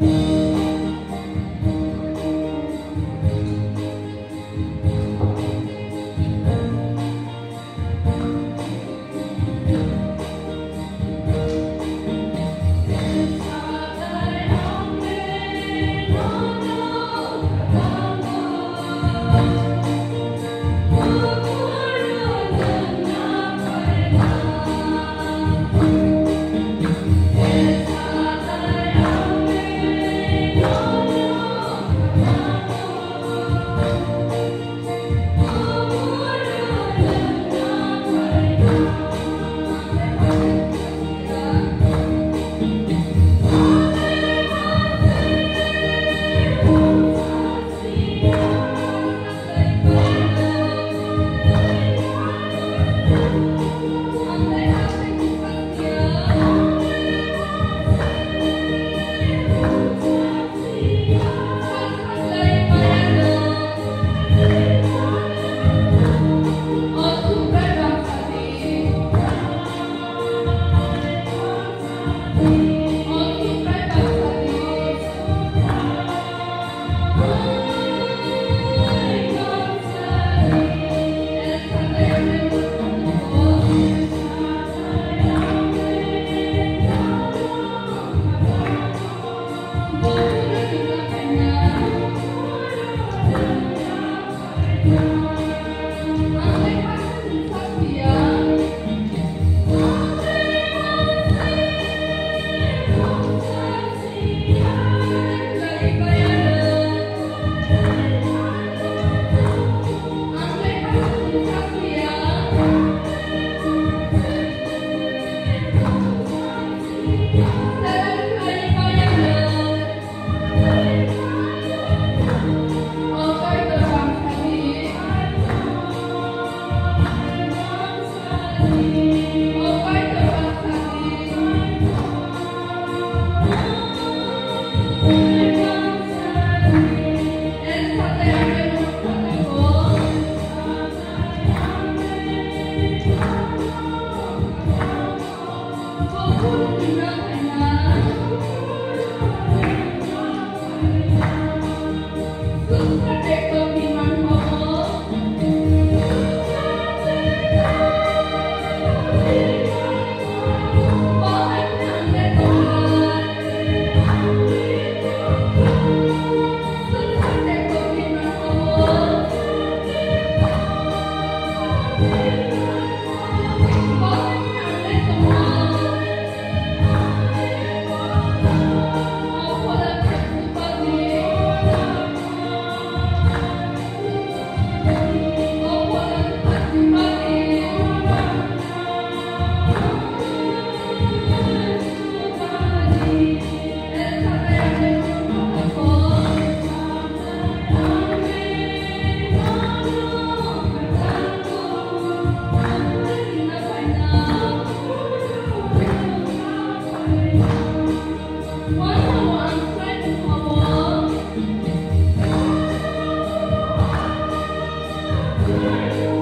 Mm-hmm. Oh. Oh, Música